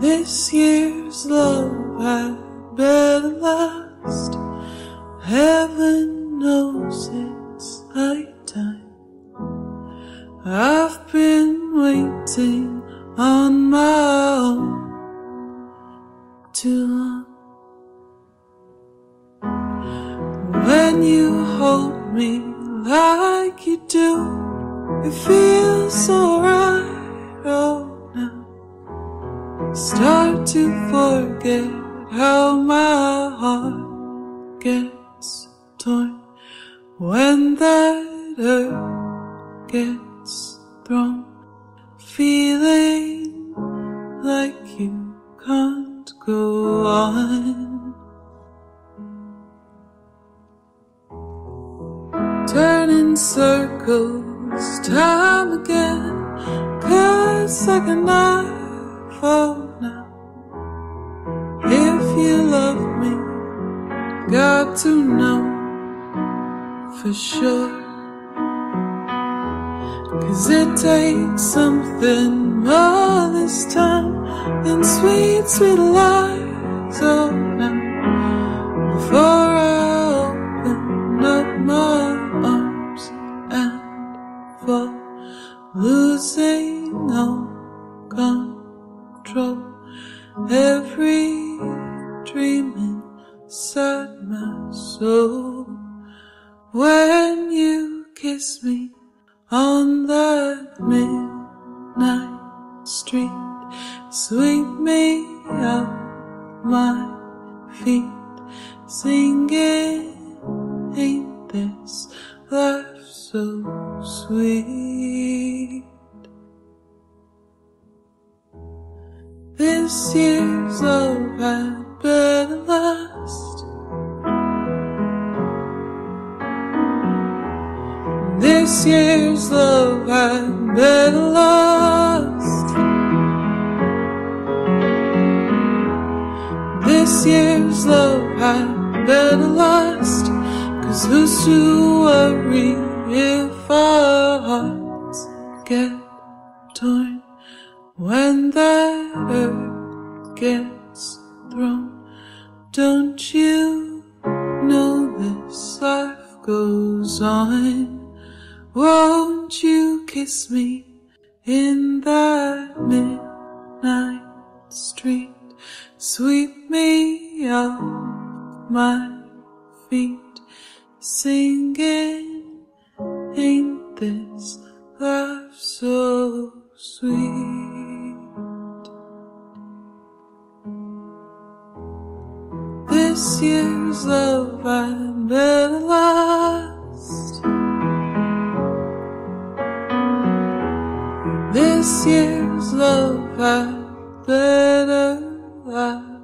This year's love had better last. Heaven knows it's high time. I've been waiting on my own too long. When you hold me like you do, it feels so to forget how my heart gets torn when that earth gets thrown. Feeling like you can't go on. Turning circles time again, cause I cannot fall now. Got to know for sure. Cause it takes something more this time than sweet, sweet lies. Oh, now, before I open up my arms and fall, losing all control. Every dream inside soul. When you kiss me on that midnight street, sweep me off my feet, singing, ain't this life so sweet? This year's love had better last. This year's love had better last. This year's love had better last. Cause who's to worry if our hearts get torn when that earth gets thrown? Don't you know this life goes on? Won't you kiss me in that midnight street? Sweep me off my feet, singing, ain't this love so sweet? This year's love had better last. This year's love had better.